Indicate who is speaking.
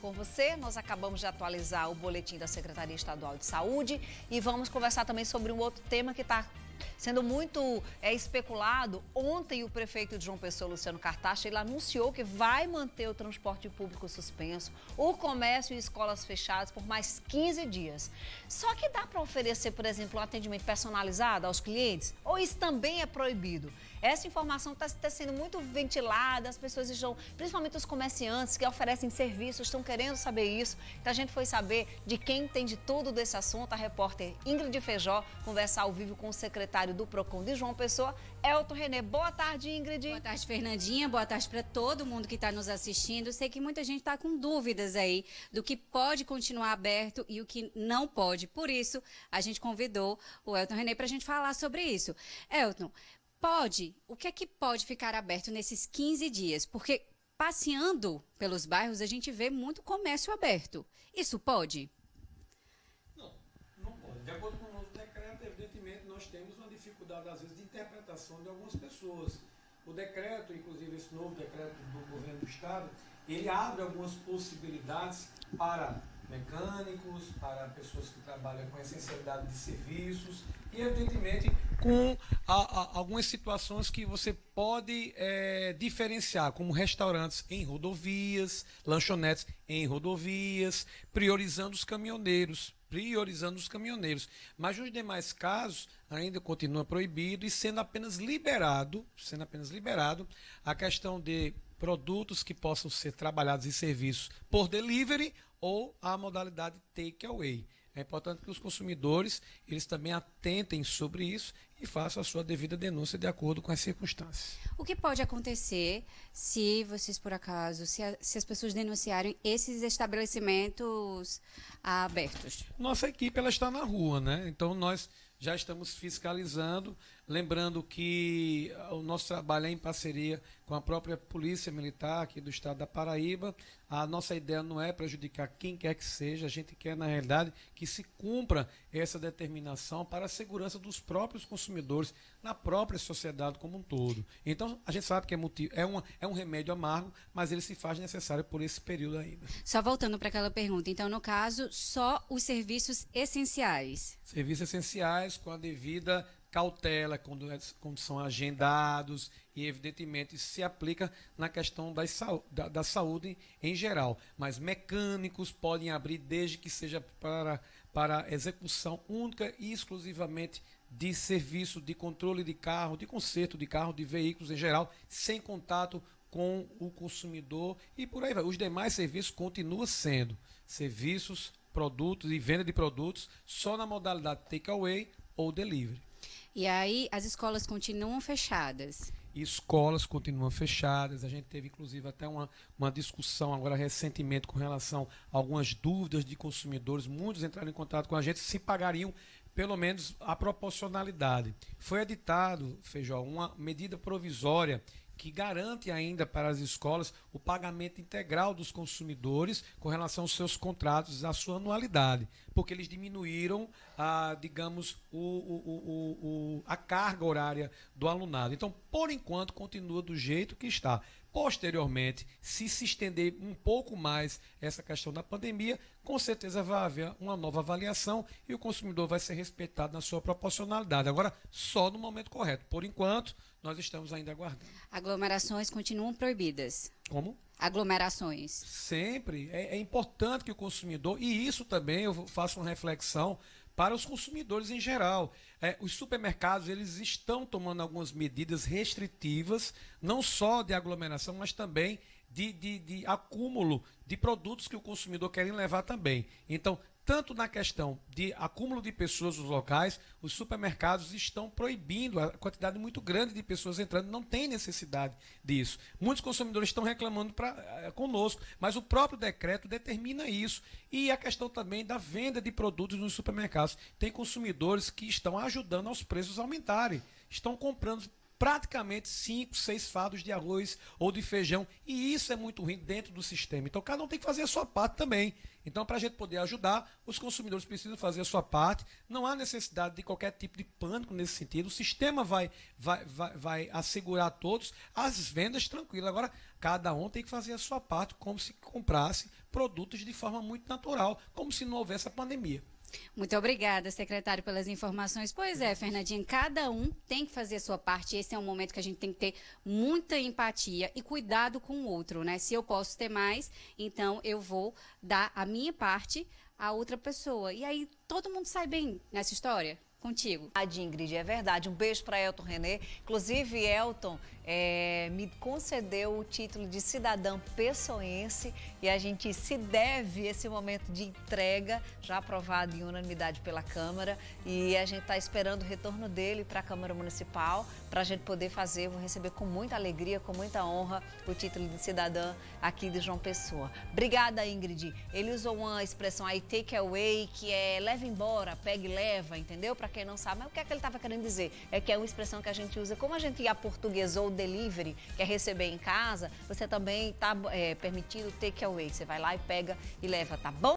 Speaker 1: com você. Nós acabamos de atualizar o boletim da Secretaria Estadual de Saúde e vamos conversar também sobre um outro tema que está sendo muito é, especulado. Ontem, o prefeito de João Pessoa, Luciano Cartaxa, ele anunciou que vai manter o transporte público suspenso, o comércio e escolas fechadas por mais 15 dias. Só que dá para oferecer, por exemplo, um atendimento personalizado aos clientes? Ou isso também é proibido? Essa informação está tá sendo muito ventilada, as pessoas estão, principalmente os comerciantes que oferecem serviços, estão querendo saber isso. Então a gente foi saber de quem entende tudo desse assunto. A repórter Ingrid Feijó conversar ao vivo com o secretário do PROCON de João Pessoa, Elton René. Boa tarde, Ingrid.
Speaker 2: Boa tarde, Fernandinha. Boa tarde para todo mundo que está nos assistindo. Sei que muita gente está com dúvidas aí do que pode continuar aberto e o que não pode. Por isso, a gente convidou o Elton René para a gente falar sobre isso. Elton, Pode. O que é que pode ficar aberto nesses 15 dias? Porque passeando pelos bairros a gente vê muito comércio aberto. Isso pode?
Speaker 3: Não, não pode. De acordo com o novo decreto, evidentemente nós temos uma dificuldade às vezes de interpretação de algumas pessoas. O decreto, inclusive esse novo decreto do governo do estado, ele abre algumas possibilidades para mecânicos, para pessoas que trabalham com essencialidade de serviços e, evidentemente, com a, a, algumas situações que você pode é, diferenciar, como restaurantes em rodovias, lanchonetes em rodovias, priorizando os caminhoneiros, priorizando os caminhoneiros. Mas nos demais casos ainda continua proibido e sendo apenas liberado, sendo apenas liberado a questão de produtos que possam ser trabalhados em serviços por delivery ou a modalidade takeaway. É importante que os consumidores eles também atentem sobre isso e façam a sua devida denúncia de acordo com as circunstâncias.
Speaker 2: O que pode acontecer se vocês, por acaso, se, a, se as pessoas denunciarem esses estabelecimentos abertos?
Speaker 3: Nossa equipe ela está na rua, né? Então nós já estamos fiscalizando. Lembrando que o nosso trabalho é em parceria com a própria Polícia Militar aqui do estado da Paraíba. A nossa ideia não é prejudicar quem quer que seja, a gente quer, na realidade, que se cumpra essa determinação para a segurança dos próprios consumidores, na própria sociedade como um todo. Então, a gente sabe que é, motivo, é, uma, é um remédio amargo, mas ele se faz necessário por esse período ainda.
Speaker 2: Só voltando para aquela pergunta, então, no caso, só os serviços essenciais?
Speaker 3: Serviços essenciais com a devida cautela quando, é, quando são agendados e, evidentemente, se aplica na questão da, da, saúde em geral. Mas mecânicos podem abrir desde que seja para, para execução única e exclusivamente de serviço de controle de carro, de conserto de carro, de veículos em geral, sem contato com o consumidor e por aí vai. Os demais serviços continuam sendo serviços, produtos e venda de produtos só na modalidade takeaway ou delivery.
Speaker 2: E aí as escolas continuam fechadas.
Speaker 3: Escolas continuam fechadas. A gente teve, inclusive, até uma, uma discussão agora recentemente com relação a algumas dúvidas de consumidores. Muitos entraram em contato com a gente se pagariam pelo menos a proporcionalidade. Foi editado, Feijó, uma medida provisória que garante ainda para as escolas o pagamento integral dos consumidores com relação aos seus contratos, à sua anualidade, porque eles diminuíram, a, digamos, o, o, o, a carga horária do alunado. Então, por enquanto, continua do jeito que está. Posteriormente, se se estender um pouco mais essa questão da pandemia, com certeza vai haver uma nova avaliação e o consumidor vai ser respeitado na sua proporcionalidade. Agora, só no momento correto. Por enquanto, nós estamos ainda aguardando.
Speaker 2: Aglomerações continuam proibidas.
Speaker 3: Como?
Speaker 2: Aglomerações.
Speaker 3: Sempre. É, é importante que o consumidor, e isso também eu faço uma reflexão para os consumidores em geral. É, os supermercados eles estão tomando algumas medidas restritivas, não só de aglomeração, mas também de, de, de acúmulo de produtos que o consumidor quer levar também. Então, tanto na questão de acúmulo de pessoas nos locais, os supermercados estão proibindo a quantidade muito grande de pessoas entrando, não tem necessidade disso. Muitos consumidores estão reclamando pra, é, conosco, mas o próprio decreto determina isso. E a questão também da venda de produtos nos supermercados. Tem consumidores que estão ajudando aos preços aumentarem, estão comprando praticamente cinco, seis fados de arroz ou de feijão. E isso é muito ruim dentro do sistema. Então, cada um tem que fazer a sua parte também. Então, para a gente poder ajudar, os consumidores precisam fazer a sua parte. Não há necessidade de qualquer tipo de pânico nesse sentido. O sistema vai, vai, vai, vai assegurar a todos as vendas tranquilas. Agora, cada um tem que fazer a sua parte, como se comprasse produtos de forma muito natural, como se não houvesse a pandemia.
Speaker 2: Muito obrigada, secretário, pelas informações. Pois é, Fernandinho, cada um tem que fazer a sua parte. Esse é um momento que a gente tem que ter muita empatia e cuidado com o outro, né? Se eu posso ter mais, então eu vou dar a minha parte a outra pessoa. E aí todo mundo sai bem nessa história. Contigo.
Speaker 1: A Ingrid, é verdade. Um beijo para Elton René. Inclusive, Elton é, me concedeu o título de cidadã pessoense e a gente se deve esse momento de entrega, já aprovado em unanimidade pela Câmara. E a gente está esperando o retorno dele para a Câmara Municipal para a gente poder fazer. Vou receber com muita alegria, com muita honra, o título de cidadã aqui de João Pessoa. Obrigada, Ingrid. Ele usou uma expressão aí, take away, que é leva embora, pega e leva, entendeu? Para quem não sabe, mas o que é que ele estava querendo dizer? É que é uma expressão que a gente usa, como a gente aportuguesou o delivery, que é receber em casa, você também está é, permitido take away. Você vai lá e pega e leva, tá bom?